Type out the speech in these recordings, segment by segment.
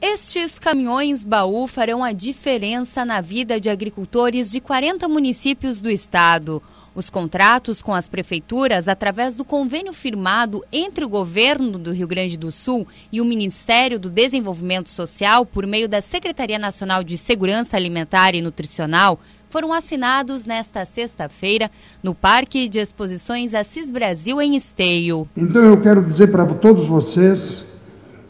Estes caminhões baú farão a diferença na vida de agricultores de 40 municípios do estado. Os contratos com as prefeituras, através do convênio firmado entre o governo do Rio Grande do Sul e o Ministério do Desenvolvimento Social, por meio da Secretaria Nacional de Segurança Alimentar e Nutricional, foram assinados nesta sexta-feira no Parque de Exposições Assis Brasil, em Esteio. Então eu quero dizer para todos vocês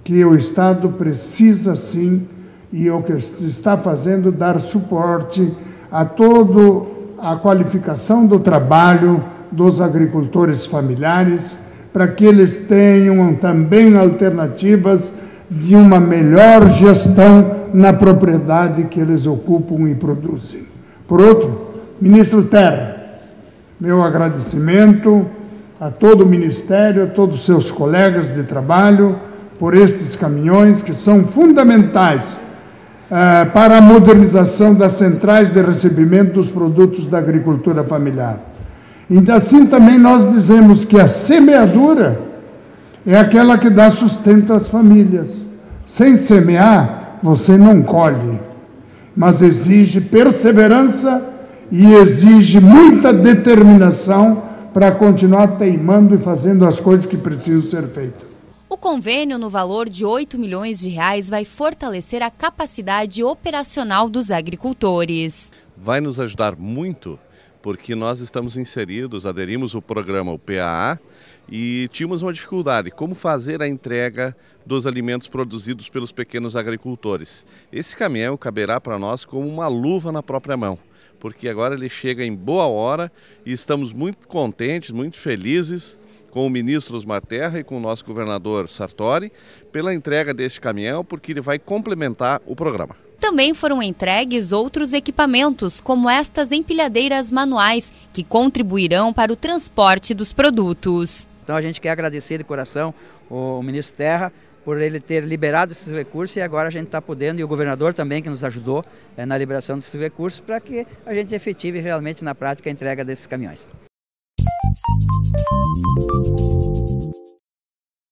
que o Estado precisa sim, e o que está fazendo, dar suporte a todo a qualificação do trabalho dos agricultores familiares, para que eles tenham também alternativas de uma melhor gestão na propriedade que eles ocupam e produzem. Por outro, ministro Terra, meu agradecimento a todo o ministério, a todos os seus colegas de trabalho por estes caminhões que são fundamentais eh, para a modernização das centrais de recebimento dos produtos da agricultura familiar. E assim também nós dizemos que a semeadura é aquela que dá sustento às famílias. Sem semear, você não colhe, mas exige perseverança e exige muita determinação para continuar teimando e fazendo as coisas que precisam ser feitas. O convênio, no valor de 8 milhões de reais, vai fortalecer a capacidade operacional dos agricultores. Vai nos ajudar muito porque nós estamos inseridos, aderimos o programa o PAA e tínhamos uma dificuldade, como fazer a entrega dos alimentos produzidos pelos pequenos agricultores. Esse caminhão caberá para nós como uma luva na própria mão, porque agora ele chega em boa hora e estamos muito contentes, muito felizes com o ministro Osmar Terra e com o nosso governador Sartori pela entrega desse caminhão, porque ele vai complementar o programa. Também foram entregues outros equipamentos, como estas empilhadeiras manuais, que contribuirão para o transporte dos produtos. Então a gente quer agradecer de coração o ministro Terra por ele ter liberado esses recursos e agora a gente está podendo, e o governador também que nos ajudou é, na liberação desses recursos, para que a gente efetive realmente na prática a entrega desses caminhões.